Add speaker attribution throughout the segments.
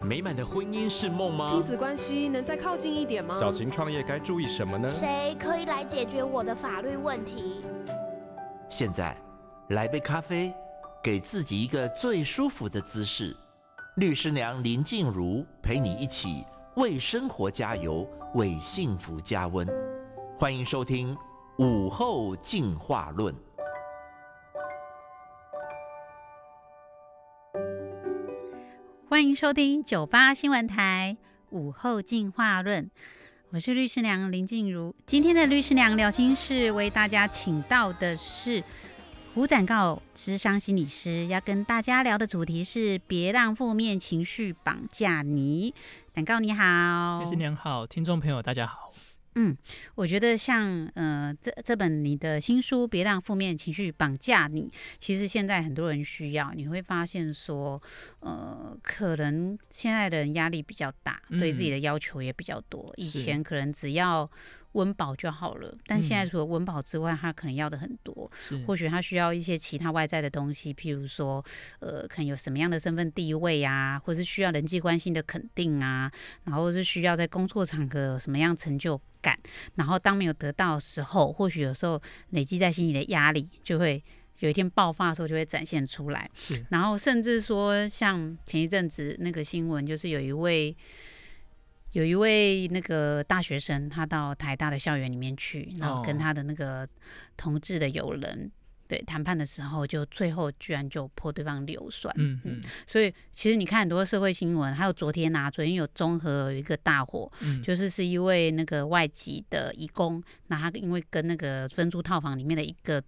Speaker 1: 美满的婚姻是梦吗？
Speaker 2: 亲子关系能再靠近一点吗？
Speaker 3: 小型创业该注意什么呢？
Speaker 4: 谁可以来解决我的法律问题？
Speaker 5: 现在，来杯咖啡，给自己一个最舒服的姿势。律师娘林静茹陪你一起为生活加油，为幸福加温。欢迎收听午后进化论。
Speaker 6: 欢迎收听九八新闻台午后进化论，我是律师娘林静茹。今天的律师娘聊心事为大家请到的是胡展告智商心理师，要跟大家聊的主题是别让负面情绪绑架你。展告你好，
Speaker 7: 律师娘好，听众朋友大家好。
Speaker 6: 嗯，我觉得像呃这这本你的新书《别让负面情绪绑架你》，其实现在很多人需要。你会发现说，呃，可能现在的人压力比较大，对自己的要求也比较多。以前可能只要温饱就好了，但现在除了温饱之外，他可能要的很多。或许他需要一些其他外在的东西，譬如说，呃，可能有什么样的身份地位啊，或是需要人际关系的肯定啊，然后是需要在工作场合有什么样成就感，然后当没有得到的时候，或许有时候累积在心里的压力，就会有一天爆发的时候就会展现出来。
Speaker 7: 是，
Speaker 6: 然后甚至说，像前一阵子那个新闻，就是有一位。有一位那个大学生，他到台大的校园里面去，然后跟他的那个同志的友人对谈判的时候，就最后居然就泼对方硫酸。嗯嗯，所以其实你看很多社会新闻，还有昨天啊，昨天有综合有一个大火，就是是一位那个外籍的义工，那他因为跟那个分租套房里面的一个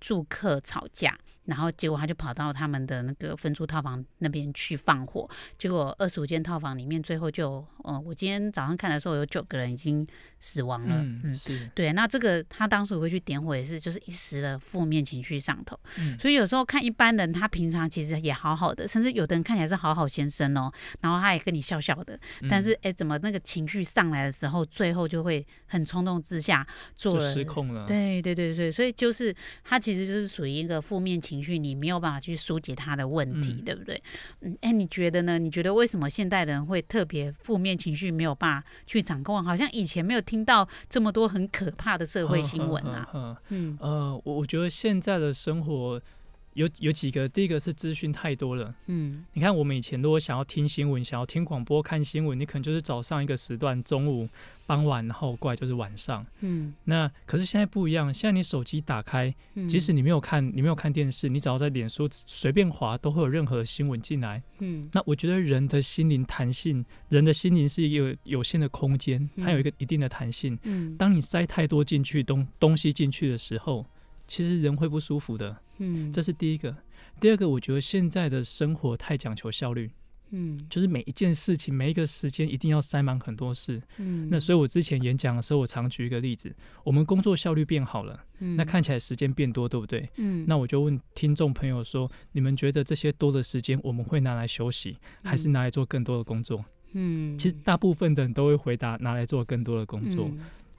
Speaker 6: 住客吵架。然后结果他就跑到他们的那个分租套房那边去放火，结果二十五间套房里面最后就，呃，我今天早上看的时候有九个人已经死亡了。
Speaker 7: 嗯，是
Speaker 6: 对。那这个他当时会去点火也是就是一时的负面情绪上头。嗯。所以有时候看一般人，他平常其实也好好的，甚至有的人看起来是好好先生哦，然后他也跟你笑笑的，但是哎，怎么那个情绪上来的时候，最后就会很冲动之下做了
Speaker 7: 失控了。
Speaker 6: 对对对对，所以就是他其实就是属于一个负面情。情绪你没有办法去疏解他的问题，对不对？嗯，哎，你觉得呢？你觉得为什么现代人会特别负面情绪没有办法去掌控？好像以前没有听到这么多很可怕的社会新闻啊。
Speaker 7: 嗯呃，我我觉得现在的生活。有有几个，第一个是资讯太多了。嗯，你看我们以前如果想要听新闻，想要听广播、看新闻，你可能就是早上一个时段，中午、傍晚，然后过来就是晚上。嗯，那可是现在不一样，现在你手机打开，即使你没有看，你没有看电视，你只要在脸书随便滑，都会有任何新闻进来。嗯，那我觉得人的心灵弹性，人的心灵是一个有限的空间，它有一个一定的弹性。嗯，当你塞太多进去东东西进去的时候。其实人会不舒服的，嗯，这是第一个。第二个，我觉得现在的生活太讲求效率，嗯，就是每一件事情、每一个时间一定要塞满很多事，嗯。那所以我之前演讲的时候，我常举一个例子：我们工作效率变好了，嗯，那看起来时间变多，对不对？嗯。那我就问听众朋友说：你们觉得这些多的时间，我们会拿来休息，还是拿来做更多的工作？嗯。其实大部分的人都会回答拿来做更多的工作，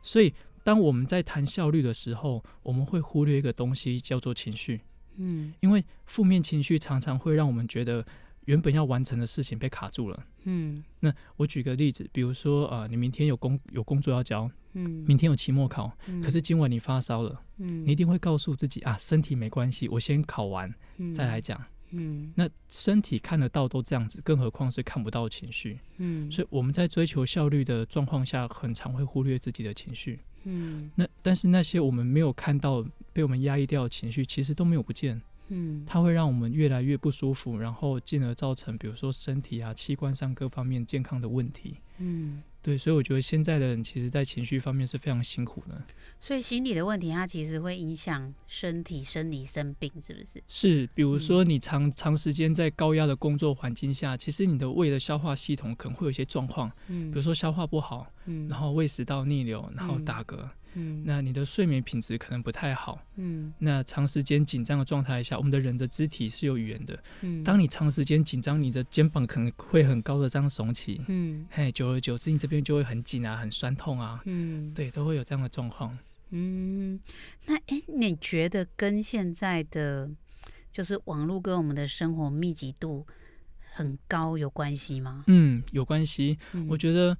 Speaker 7: 所以。当我们在谈效率的时候，我们会忽略一个东西，叫做情绪。嗯，因为负面情绪常常会让我们觉得原本要完成的事情被卡住了。嗯，那我举个例子，比如说，呃，你明天有工有工作要交，嗯，明天有期末考，可是今晚你发烧了，嗯，你一定会告诉自己啊，身体没关系，我先考完再来讲。嗯，那身体看得到都这样子，更何况是看不到情绪。嗯，所以我们在追求效率的状况下，很常会忽略自己的情绪。嗯，那但是那些我们没有看到被我们压抑掉的情绪，其实都没有不见。嗯，它会让我们越来越不舒服，然后进而造成比如说身体啊、器官上各方面健康的问题。嗯。对，所以我觉得现在的人其实，在情绪方面是非常辛苦的。
Speaker 6: 所以心理的问题，它其实会影响身体生理生病，是不是？
Speaker 7: 是，比如说你长长时间在高压的工作环境下，其实你的胃的消化系统可能会有一些状况，嗯，比如说消化不好，嗯，然后胃食道逆流，然后打嗝。嗯，那你的睡眠品质可能不太好。嗯，那长时间紧张的状态下，我们的人的肢体是有语言的。嗯，当你长时间紧张，你的肩膀可能会很高的这样耸起。嗯，嘿，久而久之，你这边就会很紧啊，很酸痛啊。嗯，对，都会有这样的状况。
Speaker 6: 嗯，那哎，你觉得跟现在的就是网络跟我们的生活密集度？很高有关系吗？
Speaker 7: 嗯，有关系。我觉得。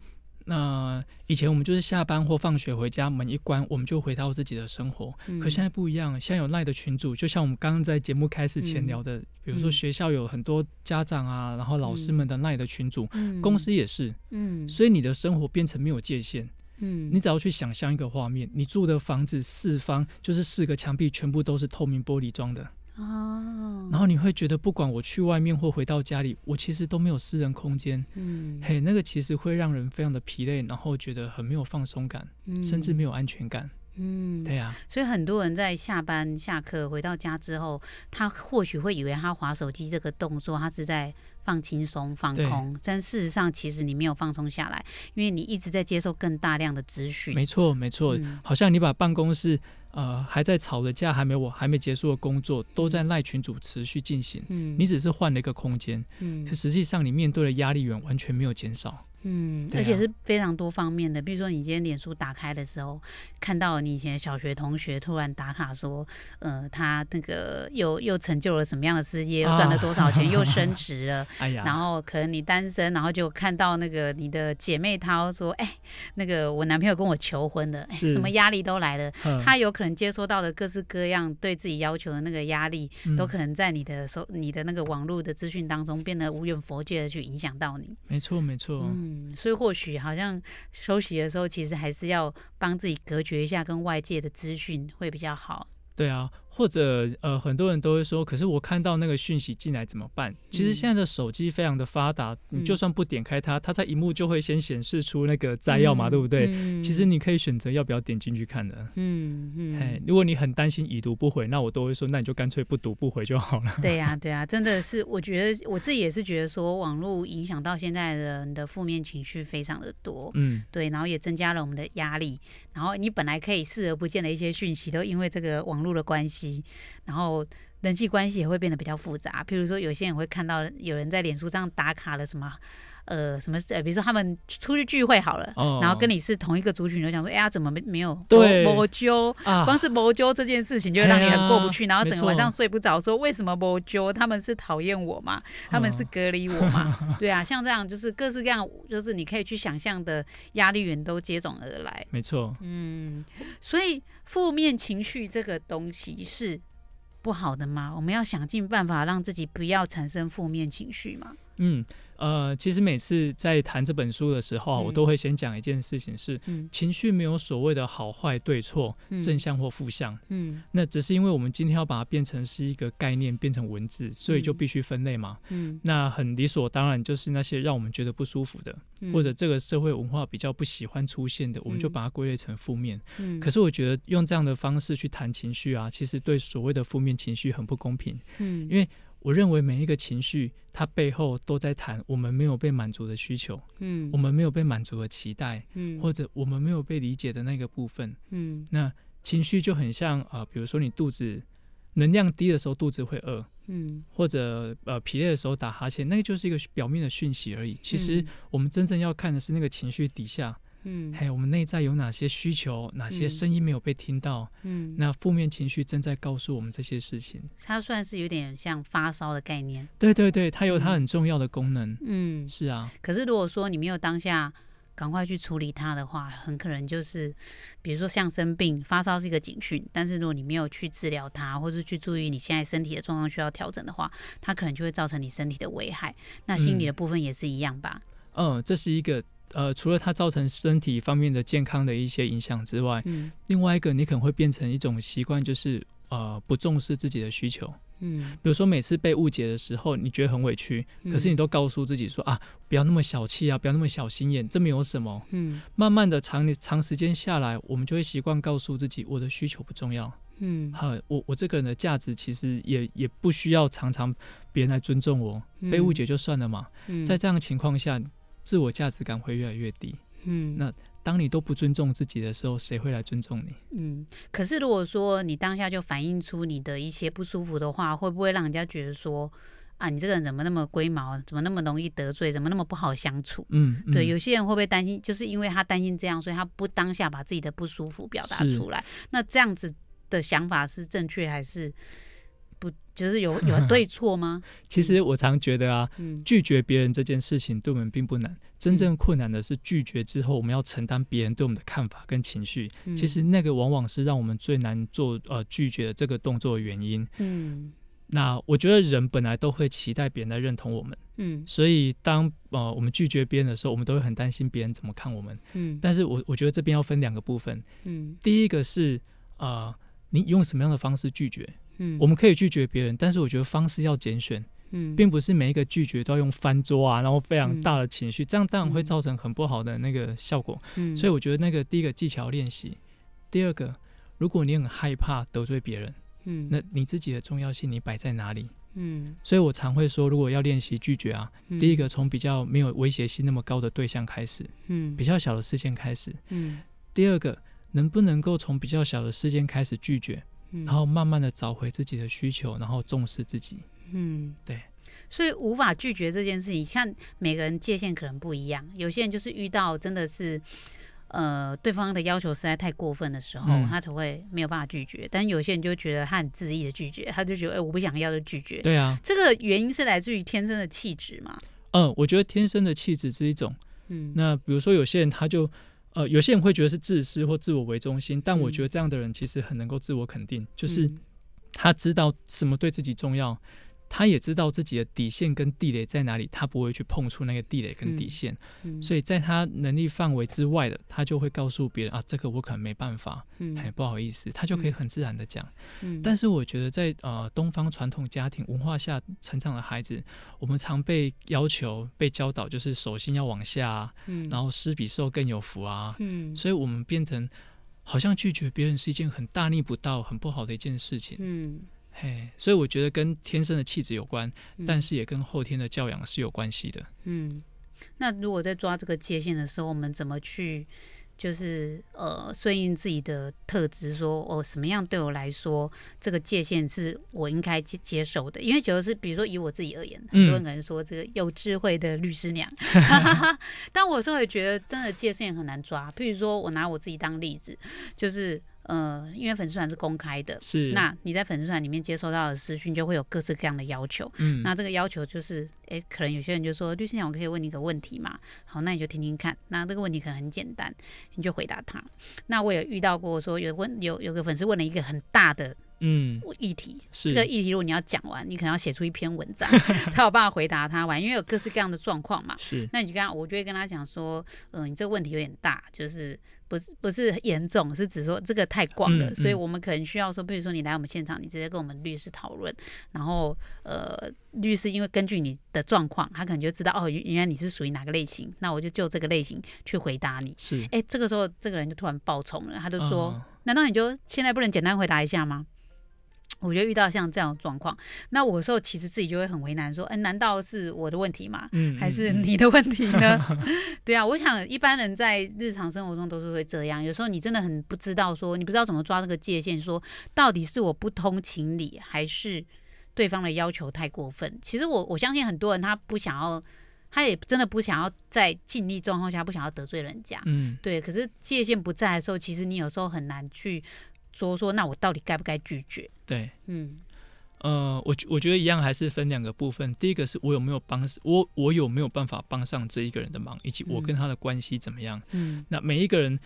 Speaker 7: 那以前我们就是下班或放学回家，门一关，我们就回到自己的生活。可现在不一样，现在有赖的群组，就像我们刚刚在节目开始前聊的，比如说学校有很多家长啊，然后老师们的赖的群主，公司也是，嗯，所以你的生活变成没有界限，嗯，你只要去想象一个画面，你住的房子四方就是四个墙壁，全部都是透明玻璃装的。哦，然后你会觉得，不管我去外面或回到家里，我其实都没有私人空间。嗯，嘿，那个其实会让人非常的疲累，然后觉得很没有放松感，甚至没有安全感。嗯，对呀。
Speaker 6: 所以很多人在下班、下课回到家之后，他或许会以为他划手机这个动作，他是在放轻松、放空，但事实上其实你没有放松下来，因为你一直在接受更大量的资讯。
Speaker 7: 没错，没错，好像你把办公室。呃，还在吵的架，还没我还没结束的工作，都在赖群主持续进行。嗯，你只是换了一个空间，嗯，可实际上你面对的压力源完全没有减少。
Speaker 6: 嗯，而且是非常多方面的，比如说你今天脸书打开的时候，看到你以前小学同学突然打卡说，呃，他那个又又成就了什么样的事业，又赚了多少钱，又升职了。哎呀，然后可能你单身，然后就看到那个你的姐妹她说，哎，那个我男朋友跟我求婚的，什么压力都来了。他有可能接收到的各式各样对自己要求的那个压力，都可能在你的手、你的那个网络的资讯当中变得无缘佛界的去影响到你。
Speaker 7: 没错，没错。
Speaker 6: 嗯，嗯所以或许好像休息的时候，其实还是要帮自己隔绝一下跟外界的资讯，会比较好。
Speaker 7: 对啊。或者呃，很多人都会说，可是我看到那个讯息进来怎么办？其实现在的手机非常的发达，你就算不点开它，它在荧幕就会先显示出那个摘要嘛，对不对？其实你可以选择要不要点进去看的。嗯嗯。哎，如果你很担心已读不回，那我都会说，那你就干脆不读不回就好了。
Speaker 6: 对呀 对呀，真的是，我觉得我自己也是觉得说，网络影响到现在人的负面情绪非常的多。嗯，对，然后也增加了我们的压力。然后你本来可以视而不见的一些讯息，都因为这个网络的关系，然后人际关系也会变得比较复杂。譬如说，有些人会看到有人在脸书上打卡了什么。呃，什么呃，比如说他们出去聚会好了，然后跟你是同一个族群，就想说，哎呀，怎么没没有摩揪？光是摩揪这件事情就让你很过不去，然后整个晚上睡不着，说为什么摩揪？他们是讨厌我嘛？他们是隔离我吗？对啊，像这样就是各式各样，就是你可以去想象的压力源都接踵而来。
Speaker 7: 没错，
Speaker 6: 嗯，所以负面情绪这个东西是不好的吗？我们要想尽办法让自己不要产生负面情绪嘛？
Speaker 7: 嗯。呃，其实每次在谈这本书的时候，我都会先讲一件事情：是情绪没有所谓的好坏对错、正向或负向。嗯，那只是因为我们今天要把它变成是一个概念，变成文字，所以就必须分类嘛。嗯，那很理所当然，就是那些让我们觉得不舒服的，或者这个社会文化比较不喜欢出现的，我们就把它归类成负面。嗯，可是我觉得用这样的方式去谈情绪啊，其实对所谓的负面情绪很不公平。嗯，因为。我认为每一个情绪，它背后都在谈我们没有被满足的需求，嗯，我们没有被满足的期待，嗯，或者我们没有被理解的那个部分，嗯，那情绪就很像啊，比如说你肚子能量低的时候，肚子会饿，嗯，或者呃疲累的时候打哈欠，那个就是一个表面的讯息而已。其实我们真正要看的是那个情绪底下。嗯，还有我们内在有哪些需求，哪些声音没有被听到？嗯，那负面情绪正在告诉我们这些事情。
Speaker 6: 它算是有点像发烧的概念。
Speaker 7: 对对对，它有它很重要的功能。嗯，是啊。
Speaker 6: 可是如果说你没有当下赶快去处理它的话，很可能就是，比如说像生病发烧是一个警讯，但是如果你没有去治疗它，或是去注意你现在身体的状况需要调整的话，它可能就会造成你身体的危害。那心理的部分也是一样吧？
Speaker 7: 嗯，这是一个。呃，除了它造成身体方面的健康的一些影响之外，嗯，另外一个你可能会变成一种习惯，就是呃不重视自己的需求，嗯，比如说每次被误解的时候，你觉得很委屈，可是你都告诉自己说啊，不要那么小气啊，不要那么小心眼，这没有什么，嗯，慢慢的长长时间下来，我们就会习惯告诉自己，我的需求不重要，嗯，好，我我这个人的价值其实也也不需要常常别人来尊重我，被误解就算了嘛，在这样的情况下。自我价值感会越来越低。嗯，那当你都不尊重自己的时候，谁会来尊重你？
Speaker 6: 嗯，可是如果说你当下就反映出你的一些不舒服的话，会不会让人家觉得说啊，你这个人怎么那么龟毛，怎么那么容易得罪，怎么那么不好相处？嗯，对，有些人会不会担心，就是因为他担心这样，所以他不当下把自己的不舒服表达出来。那这样子的想法是正确还是不？就是有 有对错吗？
Speaker 7: 其实我常觉得啊，拒绝别人这件事情对我们并不难，真正困难的是拒绝之后我们要承担别人对我们的看法跟情绪。其实那个往往是让我们最难做呃拒绝的这个动作的原因。嗯，那我觉得人本来都会期待别人来认同我们。嗯，所以当呃我们拒绝别人的时候，我们都会很担心别人怎么看我们。嗯，但是我我觉得这边要分两个部分。嗯，第一个是呃你用什么样的方式拒绝？嗯，我们可以拒绝别人，但是我觉得方式要拣选，嗯，并不是每一个拒绝都要用翻桌啊，然后非常大的情绪，这样当然会造成很不好的那个效果。嗯，所以我觉得那个第一个技巧练习，第二个，如果你很害怕得罪别人，嗯，那你自己的重要性你摆在哪里？嗯，所以我常会说，如果要练习拒绝啊，第一个从比较没有威胁性那么高的对象开始，嗯，比较小的事件开始，嗯，第二个能不能够从比较小的事件开始拒绝？然后慢慢的找回自己的需求，然后重视自己。嗯，对。
Speaker 6: 所以无法拒绝这件事情，像每个人界限可能不一样。有些人就是遇到真的是，呃，对方的要求实在太过分的时候，他才会没有办法拒绝。但有些人就觉得他很恣意的拒绝，他就觉得哎，我不想要就拒绝。
Speaker 7: 对啊，
Speaker 6: 这个原因是来自于天生的气质嘛？
Speaker 7: 嗯，我觉得天生的气质是一种。嗯，那比如说有些人他就。呃，有些人会觉得是自私或自我为中心，但我觉得这样的人其实很能够自我肯定，就是他知道什么对自己重要。他也知道自己的底线跟地雷在哪里，他不会去碰触那个地雷跟底线，所以在他能力范围之外的，他就会告诉别人啊，这个我可能没办法，哎，不好意思，他就可以很自然的讲。但是我觉得在呃东方传统家庭文化下成长的孩子，我们常被要求、被教导，就是手心要往下，然后施比受更有福啊，所以我们变成好像拒绝别人是一件很大逆不道、很不好的一件事情。嘿，所以我觉得跟天生的气质有关，但是也跟后天的教养是有关系的。
Speaker 6: 嗯，那如果在抓这个界限的时候，我们怎么去，就是呃，顺应自己的特质，说哦，什么样对我来说，这个界限是我应该接接受的？因为就是比如说以我自己而言，很多人可能说这个有智慧的律师娘，但我是会觉得真的界限很难抓。譬如说我拿我自己当例子，就是。呃，因为粉丝团是公开的，
Speaker 7: 是
Speaker 6: 那你在粉丝团里面接收到的私讯就会有各式各样的要求，嗯，那这个要求就是，哎，可能有些人就说，律师长，我可以问你一个问题嘛？好，那你就听听看，那这个问题可能很简单，你就回答他。那我有遇到过说有问有有个粉丝问了一个很大的。嗯，议题这个议题，如果你要讲完，你可能要写出一篇文章 才有办法回答他完，因为有各式各样的状况嘛。
Speaker 7: 是，
Speaker 6: 那你就跟他，我就会跟他讲说，嗯，你这个问题有点大，就是不是不是严重，是指说这个太广了，所以我们可能需要说，比如说你来我们现场，你直接跟我们律师讨论，然后呃，律师因为根据你的状况，他可能就知道哦，原来你是属于哪个类型，那我就就这个类型去回答你。
Speaker 7: 是，
Speaker 6: 哎，这个时候这个人就突然爆冲了，他就说，难道你就现在不能简单回答一下吗？我觉得遇到像这样的状况，那我时候其实自己就会很为难，说，哎，难道是我的问题吗？嗯，还是你的问题呢？对啊，我想一般人在日常生活中都是会这样。有时候你真的很不知道，说你不知道怎么抓这个界限，说到底是我不通情理，还是对方的要求太过分？其实我我相信很多人他不想要，他也真的不想要在尽力状况下不想要得罪人家。嗯，对。可是界限不在的时候，其实你有时候很难去。说说，那我到底该不该拒绝？
Speaker 7: 对，嗯，呃，我我觉得一样，还是分两个部分。第一个是我有没有帮，我我有没有办法帮上这一个人的忙，以及我跟他的关系怎么样？嗯，那每一个人，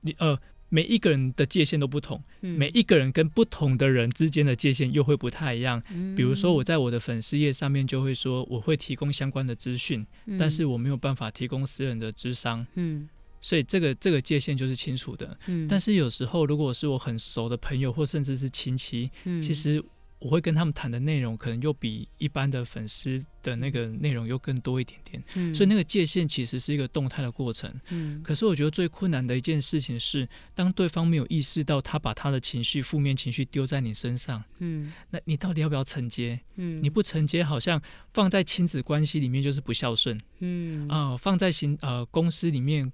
Speaker 7: 你呃，每一个人的界限都不同，每一个人跟不同的人之间的界限又会不太一样。比如说，我在我的粉丝页上面就会说，我会提供相关的资讯，但是我没有办法提供私人的智商。嗯。所以这个这个界限就是清楚的，嗯，但是有时候如果是我很熟的朋友或甚至是亲戚，嗯，其实我会跟他们谈的内容可能又比一般的粉丝的那个内容又更多一点点，嗯，所以那个界限其实是一个动态的过程，嗯，可是我觉得最困难的一件事情是，当对方没有意识到他把他的情绪负面情绪丢在你身上，嗯，那你到底要不要承接？嗯，你不承接，好像放在亲子关系里面就是不孝顺，嗯。啊，放在行呃公司里面。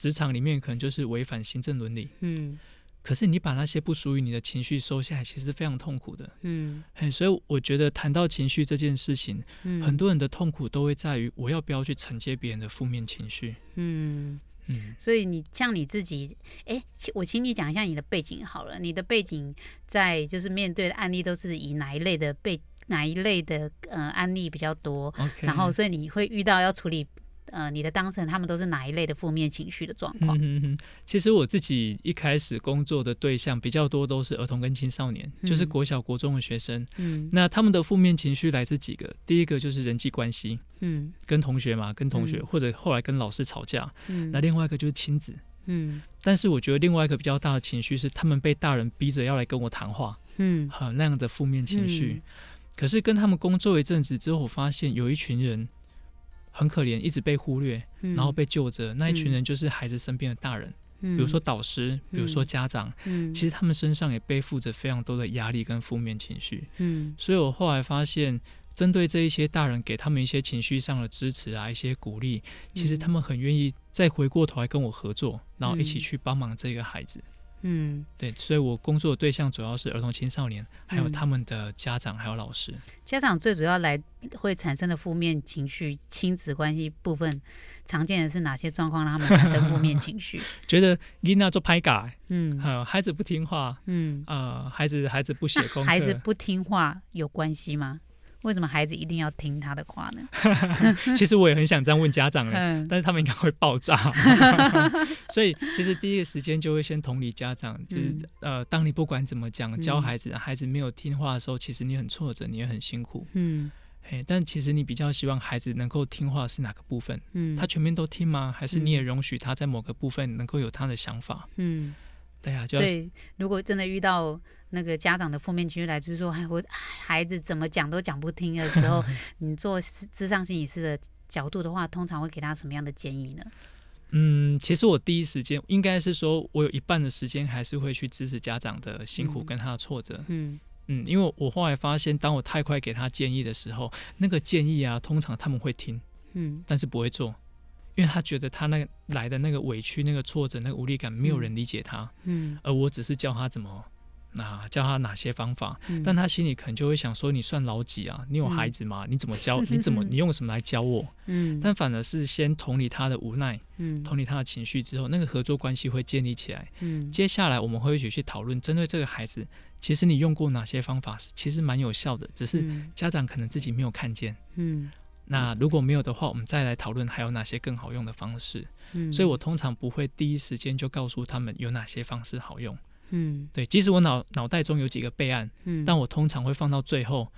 Speaker 7: 职场里面可能就是违反行政伦理，嗯，可是你把那些不属于你的情绪收下来，其实非常痛苦的，嗯，所以我觉得谈到情绪这件事情，嗯，很多人的痛苦都会在于我要不要去承接别人的负面情绪，
Speaker 6: 嗯。嗯，所以你像你自己，哎，我请你讲一下你的背景好了，你的背景在就是面对的案例都是以哪一类的被哪一类的呃案例比较多？然后所以你会遇到要处理。呃，你的当事人他们都是哪一类的负面情绪的状况？
Speaker 7: 嗯哼，其实我自己一开始工作的对象比较多都是儿童跟青少年，就是国小、国中的学生。嗯，那他们的负面情绪来自几个？第一个就是人际关系，嗯，跟同学嘛，跟同学或者后来跟老师吵架。嗯，那另外一个就是亲子。嗯，但是我觉得另外一个比较大的情绪是他们被大人逼着要来跟我谈话。嗯，好那样的负面情绪。可是跟他们工作一阵子之后，我发现有一群人。很可怜，一直被忽略，然后被救着。那一群人就是孩子身边的大人，比如说导师，比如说家长。嗯，其实他们身上也背负着非常多的压力跟负面情绪。嗯，所以我后来发现，针对这一些大人，给他们一些情绪上的支持啊，一些鼓励，其实他们很愿意再回过头来跟我合作，然后一起去帮忙这个孩子。嗯，对，所以我工作的对象主要是儿童青少年，还有他们的家长，还有老师。
Speaker 6: 家长最主要来会产生的负面情绪，亲子关系部分常见的是哪些状况让他们产生负面情绪？
Speaker 7: 觉得伊娜做拍改，嗯，孩子不听话，嗯，呃，孩子孩子不写功课，
Speaker 6: 孩子不听话有关系吗？为什么孩子一定要听他的话呢？
Speaker 7: 其实我也很想这样问家长嗯、但是他们应该会爆炸。所以其实第一个时间就会先同理家长，就是呃，当你不管怎么讲教孩子，孩子没有听话的时候，其实你很挫折，你也很辛苦。嗯，哎，但其实你比较希望孩子能够听话是哪个部分？嗯，他全面都听吗？还是你也容许他在某个部分能够有他的想法？嗯，对啊。
Speaker 6: 所以如果真的遇到。那个家长的负面情绪来就是说，哎，我孩子怎么讲都讲不听的时候，你做智商心理师的角度的话，通常会给他什么样的建议呢？
Speaker 7: 嗯，其实我第一时间应该是说，我有一半的时间还是会去支持家长的辛苦跟他的挫折。嗯嗯，因为我后来发现，当我太快给他建议的时候，那个建议啊，通常他们会听，嗯，但是不会做，因为他觉得他那个来的那个委屈、那个挫折、那个无力感，没有人理解他，嗯，而我只是教他怎么。那教他哪些方法？但他心里可能就会想说：“你算老几啊？你有孩子吗？你怎么教？你怎么你用什么来教我？”嗯，但反而是先同理他的无奈，嗯，同理他的情绪之后，那个合作关系会建立起来。嗯，接下来我们会一起去讨论，针对这个孩子，其实你用过哪些方法是其实蛮有效的，只是家长可能自己没有看见。嗯，那如果没有的话，我们再来讨论还有哪些更好用的方式。嗯，所以我通常不会第一时间就告诉他们有哪些方式好用。嗯，对，即使我脑脑袋中有几个备案，嗯，但我通常会放到最后，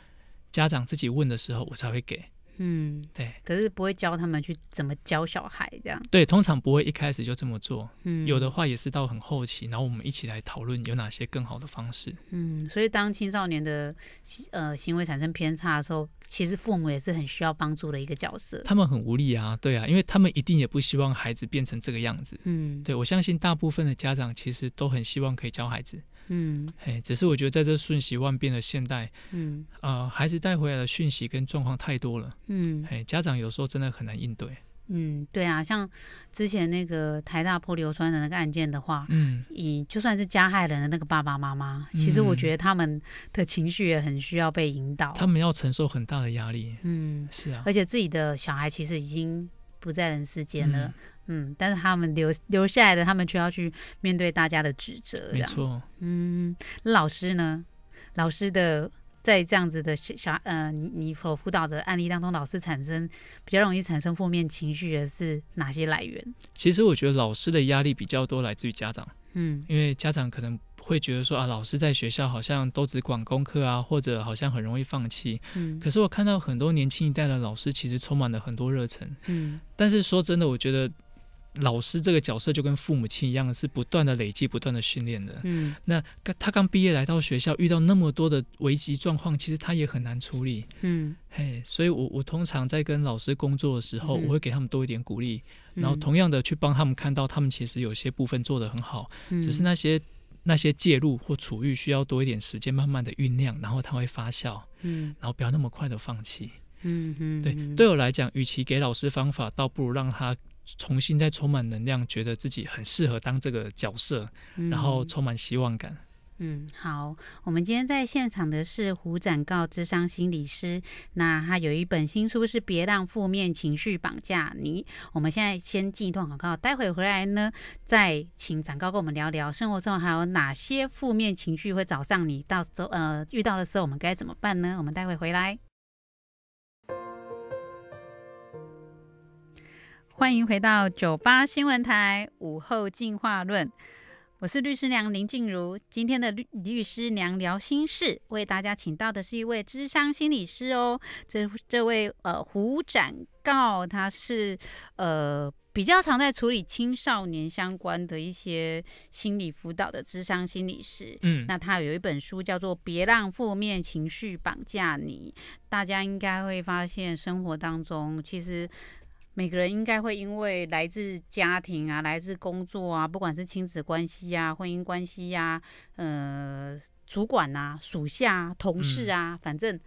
Speaker 7: 家长自己问的时候，我才会给。嗯，对。
Speaker 6: 可是不会教他们去怎么教小孩这样。
Speaker 7: 对，通常不会一开始就这么做。嗯，有的话也是到很后期，然后我们一起来讨论有哪些更好的方式。
Speaker 6: 嗯，所以当青少年的呃行为产生偏差的时候。其实父母也是很需要帮助的一个角色，
Speaker 7: 他们很无力啊，对啊，因为他们一定也不希望孩子变成这个样子。嗯，对我相信大部分的家长其实都很希望可以教孩子。嗯，哎，只是我觉得在这瞬息万变的现代，嗯，啊，孩子带回来的讯息跟状况太多了。嗯，哎，家长有时候真的很难应对。
Speaker 6: 嗯，对啊，像之前那个台大泼硫酸的那个案件的话，嗯，以就算是加害人的那个爸爸妈妈，其实我觉得他们的情绪也很需要被引导，
Speaker 7: 他们要承受很大的压力。嗯，是啊，
Speaker 6: 而且自己的小孩其实已经不在人世间了，嗯，但是他们留留下来的，他们却要去面对大家的指责，
Speaker 7: 没错。
Speaker 6: 嗯，老师呢？老师的。在这样子的小呃，你你所辅导的案例当中，老师产生比较容易产生负面情绪的是哪些来源？
Speaker 7: 其实我觉得老师的压力比较多来自于家长，嗯，因为家长可能会觉得说啊，老师在学校好像都只管功课啊，或者好像很容易放弃，嗯，可是我看到很多年轻一代的老师其实充满了很多热忱，嗯，但是说真的，我觉得。老师这个角色就跟父母亲一样，是不断的累积、不断的训练的。嗯，那他刚毕业来到学校，遇到那么多的危机状况，其实他也很难处理。嗯，嘿，所以我我通常在跟老师工作的时候，我会给他们多一点鼓励，然后同样的去帮他们看到，他们其实有些部分做得很好，只是那些那些介入或处遇需要多一点时间，慢慢的酝酿，然后他会发酵。嗯，然后不要那么快的放弃。嗯嗯，对，对我来讲，与其给老师方法，倒不如让他。重新再充满能量，觉得自己很适合当这个角色，然后充满希望感。
Speaker 6: 嗯，好，我们今天在现场的是胡展告智商心理师，那他有一本新书是《别让负面情绪绑架你》。我们现在先进一段广告，待会回来呢，再请展告跟我们聊聊生活中还有哪些负面情绪会找上你，到时候呃遇到的时候我们该怎么办呢？我们待会回来。欢迎回到九八新闻台午后进化论，我是律师娘林静茹。今天的律律师娘聊心事，为大家请到的是一位智商心理师哦。这这位呃胡展告，他是呃比较常在处理青少年相关的一些心理辅导的智商心理师。嗯，那他有一本书叫做《别让负面情绪绑架你》，大家应该会发现生活当中其实。每个人应该会因为来自家庭啊，来自工作啊，不管是亲子关系啊、婚姻关系呀、呃，主管啊、属下、同事啊，反正。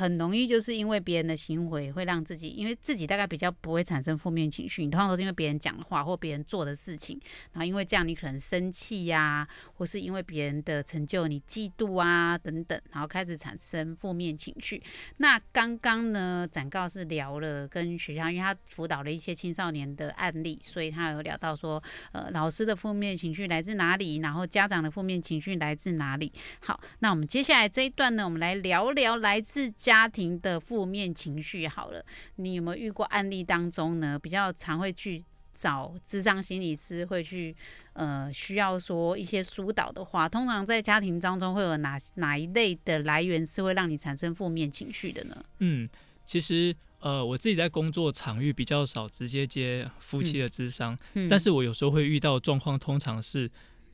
Speaker 6: 很容易就是因为别人的行为会让自己，因为自己大概比较不会产生负面情绪，你通常都是因为别人讲的话或别人做的事情，然后因为这样你可能生气呀，或是因为别人的成就你嫉妒啊等等，然后开始产生负面情绪。那刚刚呢，展告是聊了跟学校，因为他辅导了一些青少年的案例，所以他有聊到说，呃，老师的负面情绪来自哪里，然后家长的负面情绪来自哪里。好，那我们接下来这一段呢，我们来聊聊来自家。家庭的负面情绪好了，你有没有遇过案例当中呢？比较常会去找智商心理师，会去呃需要说一些疏导的话，通常在家庭当中会有哪哪一类的来源是会让你产生负面情绪的呢？
Speaker 7: 嗯，其实呃我自己在工作场域比较少直接接夫妻的智商，但是我有时候会遇到状况，通常是。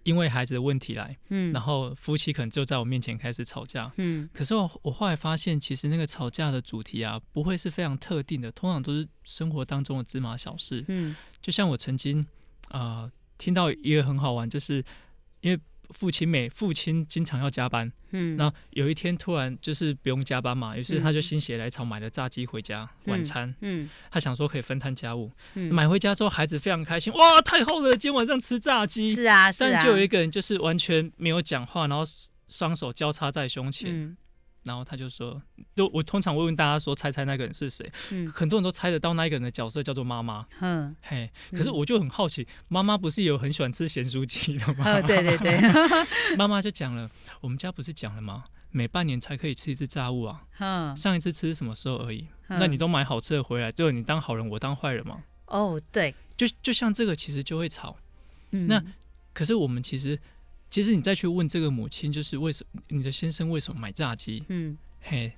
Speaker 7: 因为孩子的问题来，嗯，然后夫妻可能就在我面前开始吵架，嗯，可是我我后来发现，其实那个吵架的主题啊，不会是非常特定的，通常都是生活当中的芝麻小事，嗯，就像我曾经啊听到一个很好玩，就是因为。父亲每父亲经常要加班，嗯，那有一天突然就是不用加班嘛，于是他就心血来潮买了炸鸡回家晚餐，嗯，他想说可以分摊家务，嗯，买回家之后孩子非常开心，哇，太好了，今天晚上吃炸鸡，
Speaker 6: 是啊，
Speaker 7: 但就有一个人就是完全没有讲话，然后双手交叉在胸前。然后他就说，就我通常会问大家说，猜猜那个人是谁？嗯，很多人都猜得到那一个人的角色叫做妈妈。嗯，嘿，可是我就很好奇，妈妈不是有很喜欢吃咸酥鸡的吗？
Speaker 6: 对对对
Speaker 7: 妈妈就讲了，我们家不是讲了吗？每半年才可以吃一次炸物啊。嗯，上一次吃是什么时候而已？那你都买好吃的回来，对你当好人，我当坏人吗？
Speaker 6: 哦，对，
Speaker 7: 就就像这个，其实就会吵。那可是我们其实。其实你再去问这个母亲，就是为什么你的先生为什么买炸鸡？嗯，嘿，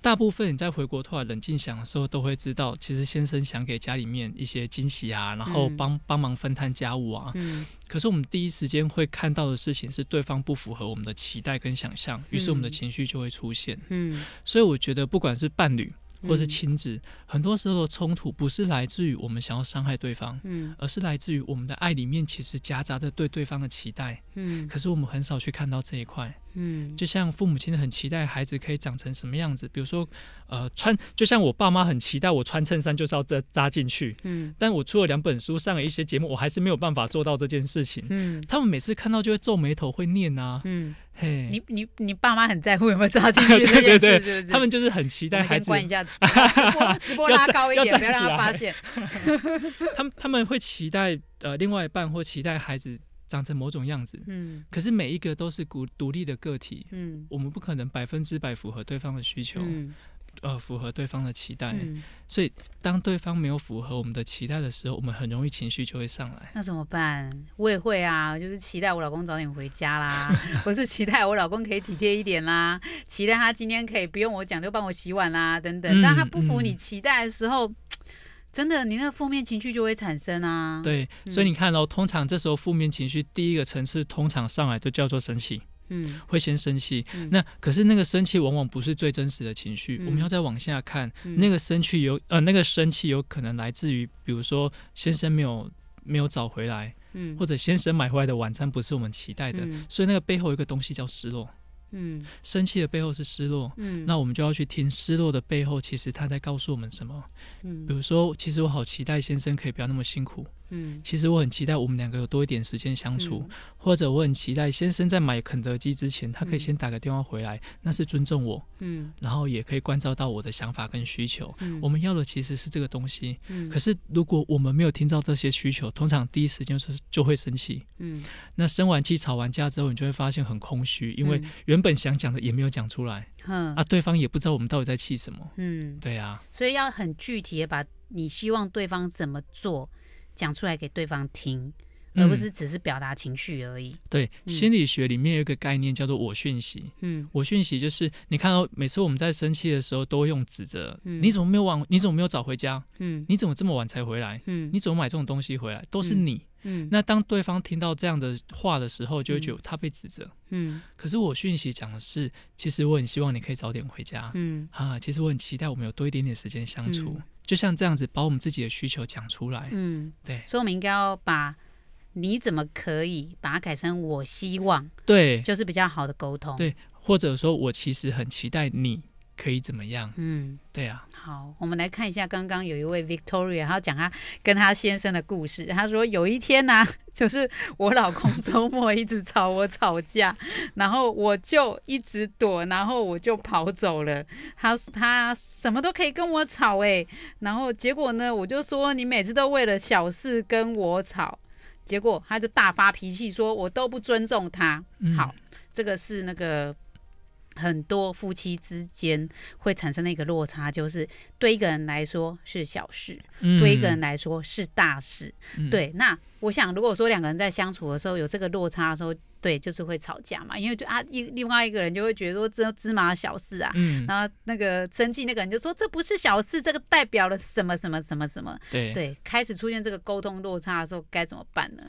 Speaker 7: 大部分你在回国突然冷静想的时候，都会知道，其实先生想给家里面一些惊喜啊，然后帮帮忙分摊家务啊。嗯，可是我们第一时间会看到的事情是对方不符合我们的期待跟想象，于是我们的情绪就会出现。嗯，所以我觉得不管是伴侣。或是亲子，很多时候的冲突不是来自于我们想要伤害对方，嗯，而是来自于我们的爱里面其实夹杂着对对方的期待，嗯，可是我们很少去看到这一块，嗯，就像父母亲很期待孩子可以长成什么样子，比如说，呃，穿，就像我爸妈很期待我穿衬衫就是要扎扎进去，嗯，但我出了两本书，上了一些节目，我还是没有办法做到这件事情，嗯，他们每次看到就会皱眉头，会念啊，嗯。
Speaker 6: 嘿你你你爸妈很在乎有没有扎进去？
Speaker 7: 对对对，他们就是很期待孩子。
Speaker 6: 关一下，直播直播拉高一点，不要让他发现。
Speaker 7: 他们他们会期待呃另外一半或期待孩子长成某种样子。嗯，可是每一个都是独独立的个体。嗯，我们不可能百分之百符合对方的需求。嗯。呃，符合对方的期待，所以当对方没有符合我们的期待的时候，我们很容易情绪就会上来。
Speaker 6: 那怎么办？我也会啊，就是期待我老公早点回家啦，或是期待我老公可以体贴一点啦，期待他今天可以不用我讲就帮我洗碗啦，等等。当他不符你期待的时候，真的，你那个负面情绪就会产生啊。
Speaker 7: 对，所以你看哦，通常这时候负面情绪第一个层次通常上来就叫做生气。嗯，会先生气，那可是那个生气往往不是最真实的情绪。我们要再往下看，那个生气有呃，那个生气有可能来自于，比如说先生没有没有找回来，嗯，或者先生买回来的晚餐不是我们期待的，所以那个背后有一个东西叫失落。嗯，生气的背后是失落。嗯，那我们就要去听失落的背后，其实他在告诉我们什么？嗯，比如说，其实我好期待先生可以不要那么辛苦。嗯，其实我很期待我们两个有多一点时间相处，或者我很期待先生在买肯德基之前，他可以先打个电话回来，那是尊重我，嗯，然后也可以关照到我的想法跟需求。我们要的其实是这个东西，嗯，可是如果我们没有听到这些需求，通常第一时间是就会生气，嗯，那生完气吵完架之后，你就会发现很空虚，因为原本想讲的也没有讲出来，嗯，啊，对方也不知道我们到底在气什么，嗯，对啊，
Speaker 6: 所以要很具体的把你希望对方怎么做。讲出来给对方听，而不是只是表达情绪而已。
Speaker 7: 对，心理学里面有一个概念叫做“我讯息”。嗯，我讯息就是你看到每次我们在生气的时候，都会用指责：“你怎么没有晚？你怎么没有早回家？嗯，你怎么这么晚才回来？嗯，你怎么买这种东西回来？都是你。”嗯，那当对方听到这样的话的时候，就会觉得他被指责。嗯，可是我讯息讲的是，其实我很希望你可以早点回家。嗯，啊，其实我很期待我们有多一点点时间相处。就像这样子，把我们自己的需求讲出来。嗯，对。
Speaker 6: 所以，我们应该要把“你怎么可以”把它改成“我希望”。
Speaker 7: 对，
Speaker 6: 就是比较好的沟通。
Speaker 7: 对，或者说我其实很期待你可以怎么样。嗯，对啊。
Speaker 6: 好，我们来看一下，刚刚有一位 Victoria，他讲他跟他先生的故事。他说有一天呢，就是我老公周末一直吵我吵架，然后我就一直躲，然后我就跑走了。他他什么都可以跟我吵哎，然后结果呢，我就说你每次都为了小事跟我吵，结果他就大发脾气，说我都不尊重他。好，这个是那个。很多夫妻之间会产生的一个落差，就是对一个人来说是小事，对一个人来说是大事。对，那我想，如果说两个人在相处的时候有这个落差的时候，对，就是会吵架嘛。因为就啊，一另外一个人就会觉得说这芝麻小事啊，嗯然后那个生气那个人就说这不是小事，这个代表了什么什么什么什么。
Speaker 7: 对
Speaker 6: 对，开始出现这个沟通落差的时候，该怎么办呢？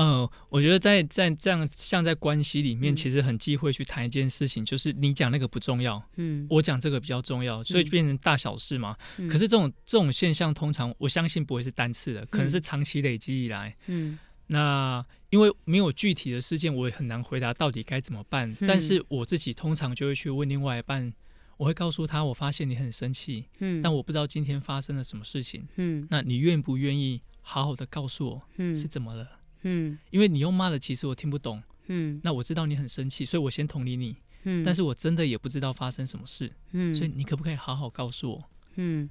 Speaker 7: 嗯，我觉得在在这样像在关系里面，其实很忌讳去谈一件事情，就是你讲那个不重要，嗯，我讲这个比较重要，所以变成大小事嘛。可是这种这种现象，通常我相信不会是单次的，可能是长期累积以来。嗯，那因为没有具体的事件，我也很难回答到底该怎么办。但是我自己通常就会去问另外一半，我会告诉他，我发现你很生气，嗯，但我不知道今天发生了什么事情，嗯，那你愿不愿意好好的告诉我，嗯，是怎么了？嗯，因为你用骂的，其实我听不懂。嗯，那我知道你很生气，所以我先同理你。嗯，但是我真的也不知道发生什么事。嗯，所以你可不可以好好告诉我？
Speaker 6: 嗯，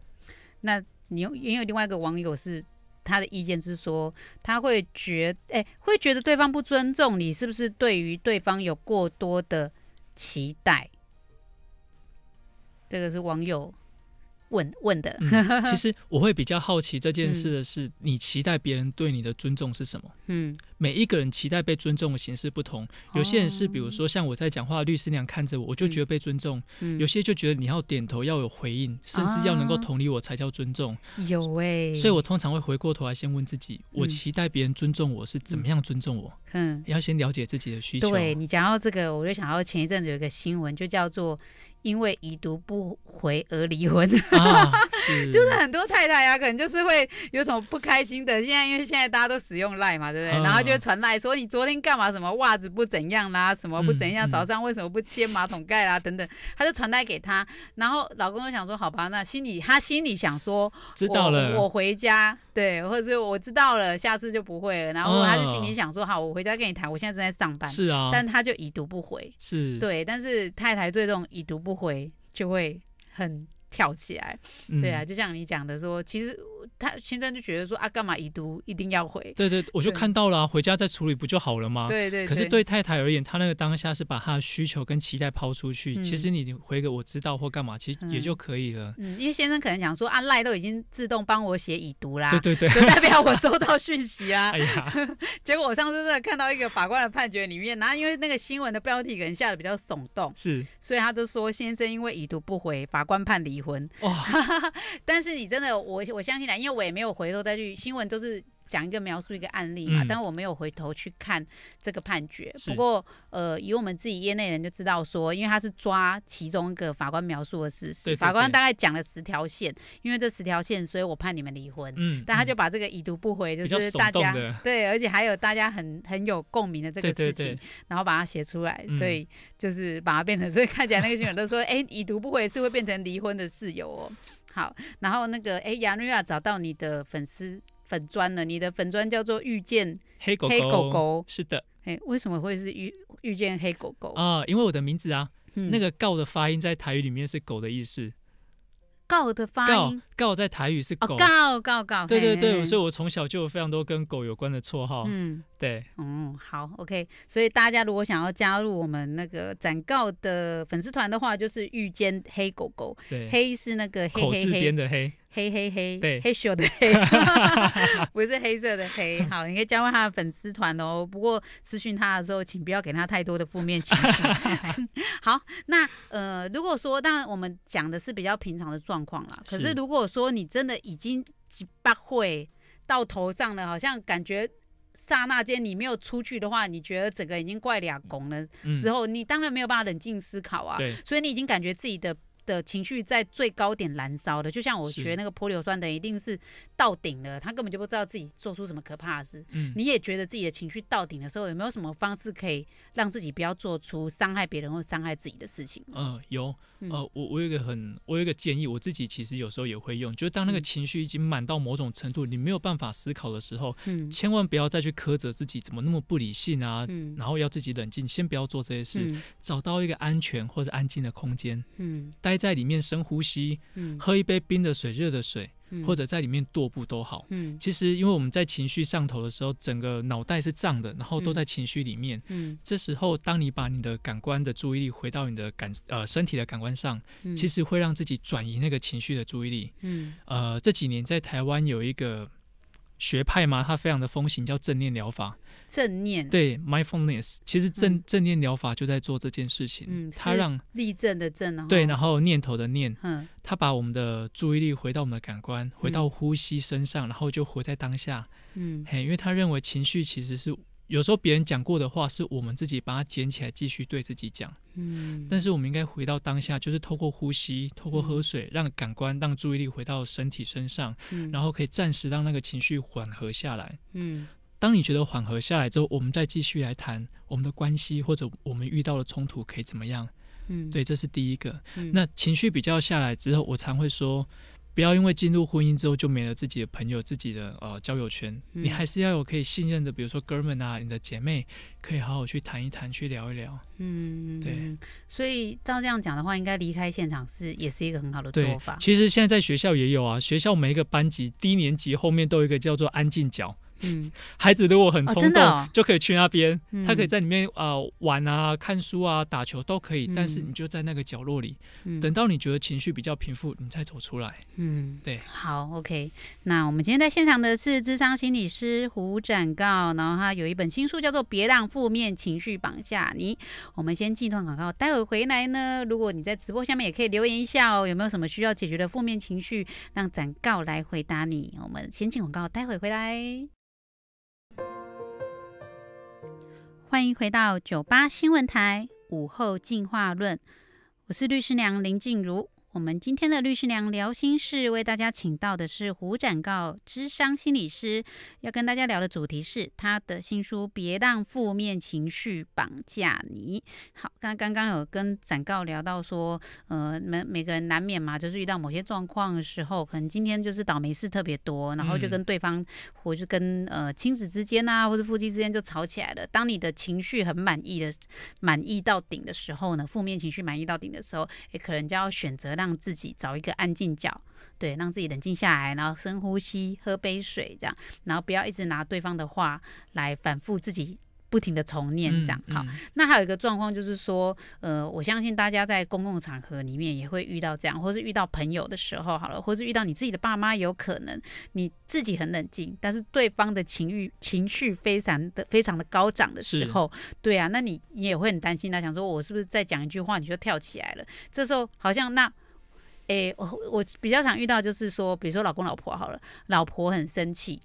Speaker 6: 那你有也有另外一个网友是他的意见是说，他会觉哎会觉得对方不尊重你，是不是对于对方有过多的期待？这个是网友。问问的，
Speaker 7: 其实我会比较好奇这件事的是，你期待别人对你的尊重是什么？嗯，每一个人期待被尊重的形式不同。有些人是，比如说像我在讲话，律师那样看着我，我就觉得被尊重；有些就觉得你要点头，要有回应，甚至要能够同理我才叫尊重。
Speaker 6: 有哎，
Speaker 7: 所以我通常会回过头来先问自己：我期待别人尊重我是怎么样尊重我？嗯，要先了解自己的需求。
Speaker 6: 对你讲到这个，我就想到前一阵子有一个新闻，就叫做。因为已读不回而离婚，就是很多太太啊，可能就是会有什么不开心的。现在因为现在大家都使用赖嘛，对不对？然后就传赖说你昨天干嘛？什么袜子不怎样啦？什么不怎样？早上为什么不掀马桶盖啦？等等，他就传赖给他。然后老公就想说，好吧，那心里他心里想说，
Speaker 7: 知道了，
Speaker 6: 我回家，对，或者是我知道了，下次就不会了。然后他就心里想说，好，我回家跟你谈，我现在正在上班，
Speaker 7: 是啊，
Speaker 6: 但他就已读不回，
Speaker 7: 是
Speaker 6: 对，但是太太对这种已读不。不回就会很。跳起来，对啊，就像你讲的说，其实他先生就觉得说啊，干嘛已读一定要回？
Speaker 7: 对对，我就看到了，回家再处理不就好了吗？
Speaker 6: 对对。
Speaker 7: 可是对太太而言，她那个当下是把她的需求跟期待抛出去，其实你回个我知道或干嘛，其实也就可以了。
Speaker 6: 嗯，因为先生可能想说啊，赖都已经自动帮我写已读啦，
Speaker 7: 对对对，
Speaker 6: 就代表我收到讯息啊。哎呀，结果我上次真的看到一个法官的判决里面，然后因为那个新闻的标题可能下的比较耸动，
Speaker 7: 是，
Speaker 6: 所以他就说先生因为已读不回，法官判离婚。哇。但是你真的，我我相信啦，因为我也没有回头再去新闻，都是。讲一个描述一个案例嘛，但我没有回头去看这个判决。不过，呃，以我们自己业内人就知道说，因为他是抓其中一个法官描述的事实，法官大概讲了十条线，因为这十条线，所以我判你们离婚。嗯，但他就把这个已读不回，就是大家对，而且还有大家很很有共鸣的这个事情，然后把它写出来，所以就是把它变成，所以看起来那个新闻都说，哎，已读不回是会变成离婚的室友哦。好，然后那个哎，亚瑞亚找到你的粉丝。粉砖了，你的粉砖叫做遇见
Speaker 7: 黑狗
Speaker 6: 黑狗狗，
Speaker 7: 是的。
Speaker 6: 哎，为什么会是遇遇见黑狗狗？
Speaker 7: 啊？因为我的名字啊，那个“告”的发音在台语里面是狗的意思。
Speaker 6: 告的发音，
Speaker 7: 告在台语是狗，
Speaker 6: 告告告，
Speaker 7: 对对对，所以我从小就有非常多跟狗有关的绰号，
Speaker 6: 嗯，
Speaker 7: 对，
Speaker 6: 嗯，好，OK，所以大家如果想要加入我们那个展告的粉丝团的话，就是遇见黑狗狗，
Speaker 7: 对，
Speaker 6: 黑是那个
Speaker 7: 口字边的黑。
Speaker 6: 黑黑黑，
Speaker 7: 对，
Speaker 6: 黑咻的黑，不是黑色的黑。好，你可以加入他的粉丝团哦。不过私讯他的时候，请不要给他太多的负面情绪。好，那呃，如果说当然我们讲的是比较平常的状况啦。可是如果说你真的已经几百会到头上了，好像感觉刹那间你没有出去的话，你觉得整个已经怪俩拱了时候，你当然没有办法冷静思考啊。
Speaker 7: 对，
Speaker 6: 所以你已经感觉自己的。的情绪在最高点燃烧的，就像我学那个泼硫酸的，一定是到顶了，他根本就不知道自己做出什么可怕的事。嗯，你也觉得自己的情绪到顶的时候，有没有什么方式可以让自己不要做出伤害别人或伤害自己的事情？
Speaker 7: 嗯，有。呃，我我有一个很，我有一个建议，我自己其实有时候也会用，就是当那个情绪已经满到某种程度，你没有办法思考的时候，嗯，千万不要再去苛责自己怎么那么不理性啊，嗯，然后要自己冷静，先不要做这些事，找到一个安全或者安静的空间，嗯，待在里面深呼吸，嗯，喝一杯冰的水，热的水。或者在里面踱步都好。嗯，其实因为我们在情绪上头的时候，整个脑袋是胀的，然后都在情绪里面。嗯，这时候当你把你的感官的注意力回到你的感呃身体的感官上，其实会让自己转移那个情绪的注意力。嗯，呃，这几年在台湾有一个学派嘛，它非常的风行，叫正念疗法。
Speaker 6: 正念
Speaker 7: 对 mindfulness，其实正正念疗法就在做这件事情。嗯，它让
Speaker 6: 立正的正
Speaker 7: 啊，对，然后念头的念，嗯，它把我们的注意力回到我们的感官，回到呼吸身上，然后就活在当下。嗯，嘿，因为他认为情绪其实是有时候别人讲过的话，是我们自己把它捡起来继续对自己讲。嗯，但是我们应该回到当下，就是透过呼吸，透过喝水，让感官让注意力回到身体身上，然后可以暂时让那个情绪缓和下来。嗯。当你觉得缓和下来之后，我们再继续来谈我们的关系，或者我们遇到的冲突可以怎么样？嗯，对，这是第一个。那情绪比较下来之后，我常会说。不要因为进入婚姻之后就没了自己的朋友、自己的呃交友圈，你还是要有可以信任的，比如说哥们啊，你的姐妹，可以好好去谈一谈，去聊一聊。嗯，对。
Speaker 6: 所以照这样讲的话，应该离开现场是也是一个很好的做法。
Speaker 7: 其实现在在学校也有啊，学校每一个班级低年级后面都有一个叫做安静角。嗯，孩子如果很冲动，就可以去那边，他可以在里面啊玩啊、看书啊、打球都可以。但是你就在那个角落里，等到你觉得情绪比较平复，你再走出来。嗯，对。
Speaker 6: 好，OK。那我们今天在现场的是智商心理师胡展告，然后他有一本新书叫做《别让负面情绪绑架你》。我们先进段广告，待会回来呢，如果你在直播下面也可以留言一下哦，有没有什么需要解决的负面情绪，让展告来回答你。我们先进广告，待会回来。欢迎回到九八新闻台午后进化论，我是律师娘林静茹。我们今天的律师娘聊心事，为大家请到的是胡展告，智商心理师，要跟大家聊的主题是他的新书《别让负面情绪绑架你》。好，刚刚刚有跟展告聊到说，呃，每每个人难免嘛，就是遇到某些状况的时候，可能今天就是倒霉事特别多，然后就跟对方，或是跟呃亲子之间啊，或者夫妻之间就吵起来了。当你的情绪很满意的，满意到顶的时候呢，负面情绪满意到顶的时候，也可能就要选择。让自己找一个安静角，对，让自己冷静下来，然后深呼吸，喝杯水，这样，然后不要一直拿对方的话来反复自己不停的重念，这样。好，那还有一个状况就是说，呃，我相信大家在公共场合里面也会遇到这样，或是遇到朋友的时候，好了，或是遇到你自己的爸妈，有可能你自己很冷静，但是对方的情欲情绪非常的非常的高涨的时候，对啊，那你你也会很担心他，想说我是不是再讲一句话你就跳起来了？这时候好像那。诶，我我比较常遇到就是说，比如说老公老婆好了，老婆很生气，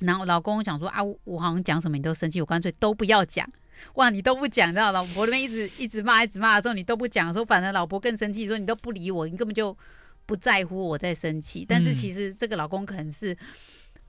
Speaker 6: 然后老公想说啊，我好像讲什么你都生气，我干脆都不要讲。哇，你都不讲，知道老婆那边一直一直骂，一直骂的时候，你都不讲，说反正老婆更生气，说你都不理我，你根本就不在乎我在生气。但是其实这个老公可能是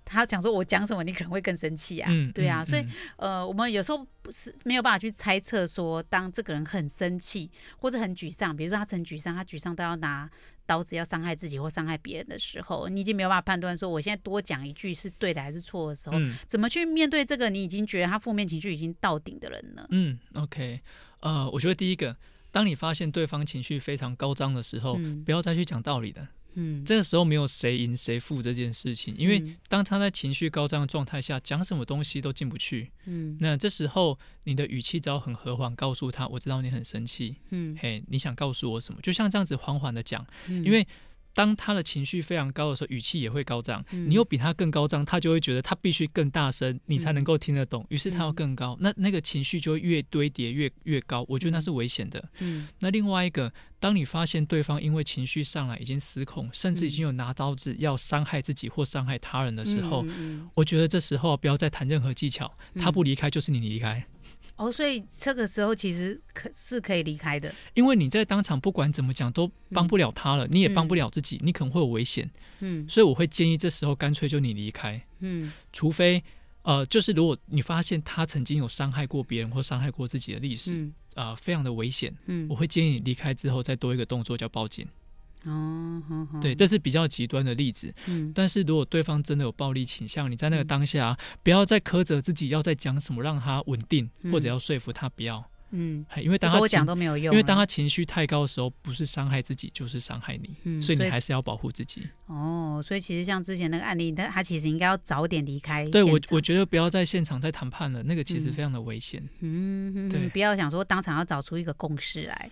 Speaker 6: 他讲说我讲什么你可能会更生气啊，对啊，所以呃，我们有时候不是没有办法去猜测说，当这个人很生气或者很沮丧，比如说他很沮丧，他沮丧到要拿刀子要伤害自己或伤害别人的时候，你已经没有办法判断说我现在多讲一句是对的还是错的时候，怎么去面对这个你已经觉得他负面情绪已经到顶的人呢？
Speaker 7: 嗯，OK，呃，我觉得第一个，当你发现对方情绪非常高涨的时候，不要再去讲道理了。嗯，这个时候没有谁赢谁负这件事情，因为当他在情绪高涨的状态下，讲什么东西都进不去。嗯，那这时候你的语气只要很和缓，告诉他，我知道你很生气。嗯，嘿，你想告诉我什么？就像这样子缓缓的讲，因为。当他的情绪非常高的时候，语气也会高涨。你又比他更高涨，他就会觉得他必须更大声，你才能够听得懂。于是他要更高，那那个情绪就会越堆叠越越高。我觉得那是危险的。嗯，那另外一个，当你发现对方因为情绪上来已经失控，甚至已经有拿刀子要伤害自己或伤害他人的时候，我觉得这时候不要再谈任何技巧，他不离开就是你离开。
Speaker 6: 哦，所以这个时候其实可是可以离开的，
Speaker 7: 因为你在当场不管怎么讲都帮不了他了，你也帮不了自己，你可能会有危险。嗯，所以我会建议这时候干脆就你离开。嗯，除非呃，就是如果你发现他曾经有伤害过别人或伤害过自己的历史，啊，非常的危险。嗯，我会建议你离开之后再多一个动作叫报警。哦，对，这是比较极端的例子。嗯，但是如果对方真的有暴力倾向，你在那个当下，不要再苛责自己，要再讲什么让他稳定，或者要说服他不要。嗯，因为当他
Speaker 6: 讲都没有用，
Speaker 7: 因为当他情绪太高的时候，不是伤害自己就是伤害你。嗯，所以你还是要保护自己。
Speaker 6: 哦，所以其实像之前那个案例，他他其实应该要早点离开。
Speaker 7: 对我，我觉得不要在现场再谈判了，那个其实非常的危险。嗯，对，
Speaker 6: 不要想说当场要找出一个共识来。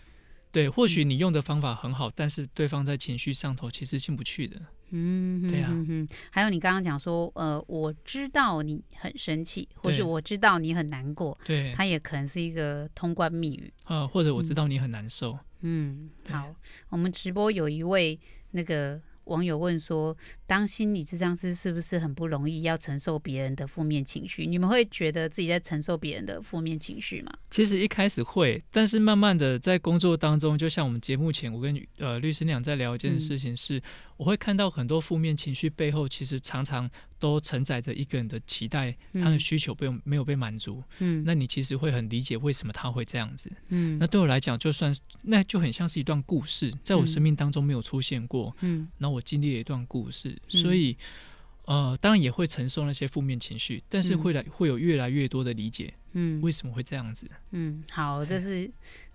Speaker 7: 对，或许你用的方法很好，但是对方在情绪上头其实进不去的。嗯，对呀。
Speaker 6: 还有你刚刚讲说，呃，我知道你很生气，或是我知道你很难过，
Speaker 7: 对，
Speaker 6: 它也可能是一个通关密语。
Speaker 7: 呃，或者我知道你很难受。
Speaker 6: 嗯，好，我们直播有一位那个。网友问说：“当心理智商师是不是很不容易？要承受别人的负面情绪？你们会觉得自己在承受别人的负面情绪吗？”
Speaker 7: 其实一开始会，但是慢慢的在工作当中，就像我们节目前我跟呃律师娘在聊一件事情是。我会看到很多负面情绪背后，其实常常都承载着一个人的期待，他的需求被没有被满足。嗯，那你其实会很理解为什么他会这样子。嗯，那对我来讲，就算那就很像是一段故事，在我生命当中没有出现过。嗯，那我经历了一段故事，所以。呃，当然也会承受那些负面情绪，但是会来会有越来越多的理解，嗯，为什么会这样子？
Speaker 6: 嗯，好，这是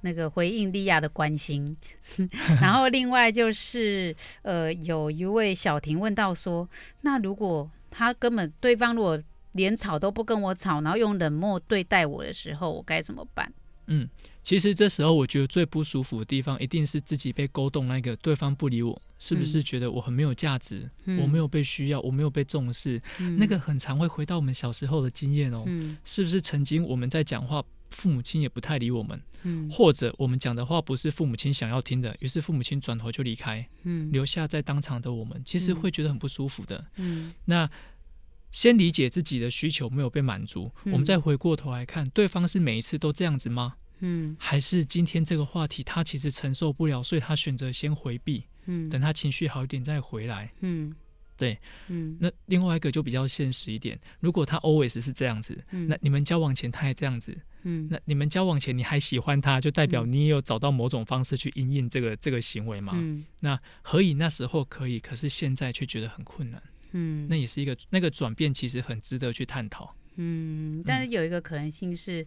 Speaker 6: 那个回应利亚的关心，然后另外就是呃，有一位小婷问到说，那如果他根本对方如果连吵都不跟我吵，然后用冷漠对待我的时候，我该怎么办？
Speaker 7: 嗯，其实这时候我觉得最不舒服的地方，一定是自己被勾动，那个对方不理我，是不是觉得我很没有价值，我没有被需要，我没有被重视？那个很常会回到我们小时候的经验哦，是不是曾经我们在讲话，父母亲也不太理我们，或者我们讲的话不是父母亲想要听的，于是父母亲转头就离开，留下在当场的我们，其实会觉得很不舒服的。那先理解自己的需求没有被满足，我们再回过头来看，对方是每一次都这样子吗？嗯，还是今天这个话题他其实承受不了，所以他选择先回避，嗯，等他情绪好一点再回来，嗯，对，嗯，那另外一个就比较现实一点，如果他 always 是这样子，那你们交往前他也这样子，嗯，那你们交往前你还喜欢他，就代表你也有找到某种方式去应应这个这个行为嘛？嗯，那何以那时候可以，可是现在却觉得很困难？嗯，那也是一个那个转变，其实很值得去探讨。
Speaker 6: 嗯，但是有一个可能性是，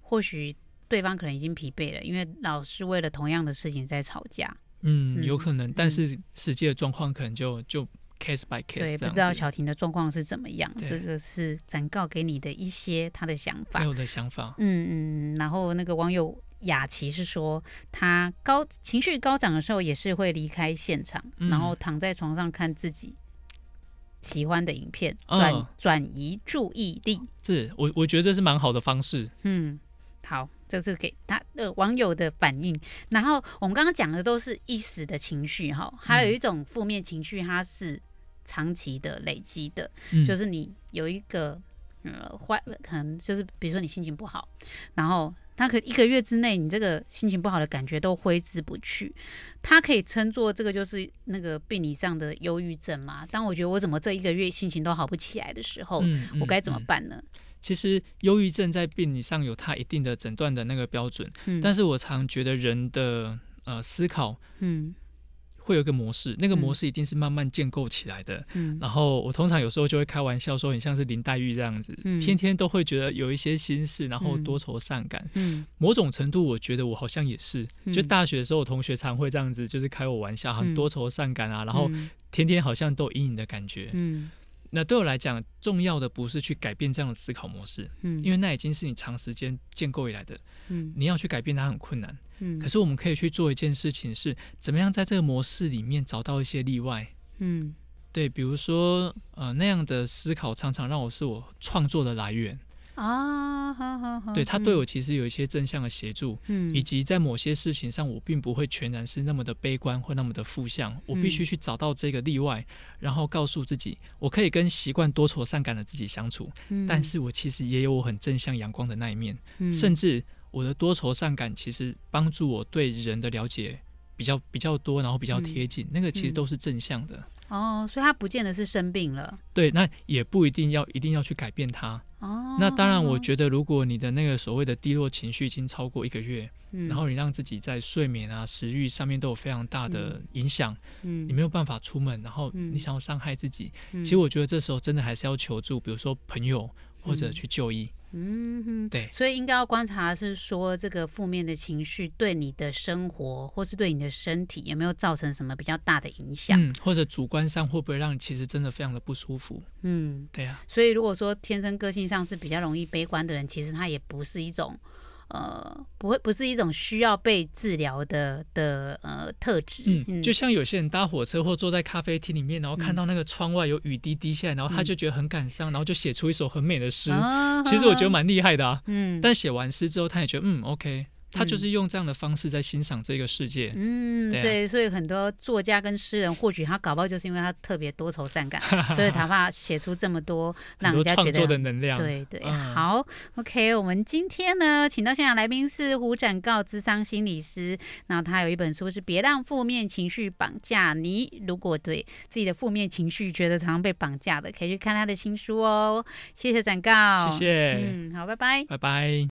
Speaker 6: 或许对方可能已经疲惫了，因为老是为了同样的事情在吵架。
Speaker 7: 嗯，有可能，但是实际的状况可能就就 case by case。
Speaker 6: 对，不知道小婷的状况是怎么样。这个是展告给你的一些他的想法。
Speaker 7: 我的想法。
Speaker 6: 嗯嗯，然后那个网友雅琪是说，他高情绪高涨的时候也是会离开现场，然后躺在床上看自己。喜欢的影片，转转移注意力，
Speaker 7: 是我我觉得这是蛮好的方式。
Speaker 6: 嗯，好，这是给他的网友的反应。然后我们刚刚讲的都是一时的情绪，哈，还有一种负面情绪，它是长期的累积的，就是你有一个呃坏，可能就是比如说你心情不好，然后他可一个月之内，你这个心情不好的感觉都挥之不去。他可以称作这个就是那个病理上的忧郁症嘛？当我觉得我怎么这一个月心情都好不起来的时候，我该怎么办呢？
Speaker 7: 其实忧郁症在病理上有它一定的诊断的那个标准，但是我常觉得人的呃思考，嗯。会有一个模式，那个模式一定是慢慢建构起来的。嗯，然后我通常有时候就会开玩笑说，很像是林黛玉这样子，天天都会觉得有一些心事，然后多愁善感。嗯，某种程度，我觉得我好像也是。就大学的时候，我同学常会这样子，就是开我玩笑，很多愁善感啊，然后天天好像都有阴影的感觉。嗯。那对我来讲，重要的不是去改变这样的思考模式，嗯，因为那已经是你长时间建构以来的，嗯，你要去改变它很困难，嗯，可是我们可以去做一件事情，是怎么样在这个模式里面找到一些例外，嗯，对，比如说呃那样的思考常常让我是我创作的来源。啊，好好好，对他对我其实有一些正向的协助，嗯，以及在某些事情上，我并不会全然是那么的悲观或那么的负向，我必须去找到这个例外，然后告诉自己，我可以跟习惯多愁善感的自己相处，但是我其实也有我很正向阳光的那一面，甚至我的多愁善感其实帮助我对人的了解比较比较多，然后比较贴近，那个其实都是正向的。
Speaker 6: 哦，所以他不见得是生病了。
Speaker 7: 对，那也不一定要一定要去改变他。哦，那当然，我觉得如果你的那个所谓的低落情绪已经超过一个月，然后你让自己在睡眠啊、食欲上面都有非常大的影响，嗯，你没有办法出门，然后你想要伤害自己，其实我觉得这时候真的还是要求助，比如说朋友或者去就医。嗯
Speaker 6: 哼，对，所以应该要观察是说这个负面的情绪对你的生活或是对你的身体有没有造成什么比较大的影响，嗯，
Speaker 7: 或者主观上会不会让你其实真的非常的不舒服，嗯，对啊。
Speaker 6: 所以如果说天生个性上是比较容易悲观的人，其实他也不是一种。呃，不会，不是一种需要被治疗的的呃特质。
Speaker 7: 嗯，就像有些人搭火车或坐在咖啡厅里面，然后看到那个窗外有雨滴滴下来，然后他就觉得很感伤，然后就写出一首很美的诗。其实我觉得蛮厉害的啊。嗯，但写完诗之后，他也觉得嗯，OK。他就是用这样的方式在欣赏这个世界。
Speaker 6: 嗯，所以所以很多作家跟诗人，或许他搞不好就是因为他特别多愁善感，所以才怕写出这么多 让人家觉得
Speaker 7: 的能量。
Speaker 6: 对对，好，OK，我们今天呢，请到现场来宾是胡展告智商心理师，那他有一本书是《别让负面情绪绑架你》，如果对自己的负面情绪觉得常常被绑架的，可以去看他的新书哦。谢谢展告，
Speaker 7: 谢谢，
Speaker 6: 嗯，好，拜拜，
Speaker 7: 拜拜。